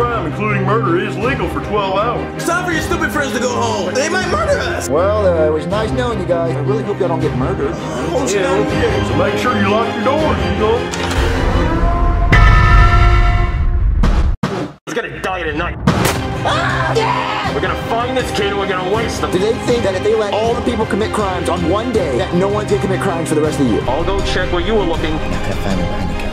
crime, including murder, is legal for 12 hours. It's time for your stupid friends to go home. They might murder us. Well, uh, it was nice knowing you guys. I really hope y'all don't get murdered. Oh, Yeah, okay. So make sure you lock your doors, you know? He's gonna die tonight. We're gonna find this kid and we're gonna waste them. Do they think that if they let all the people commit crimes on one day, that no one can commit crimes for the rest of the year? I'll go check where you were looking. Not gonna find him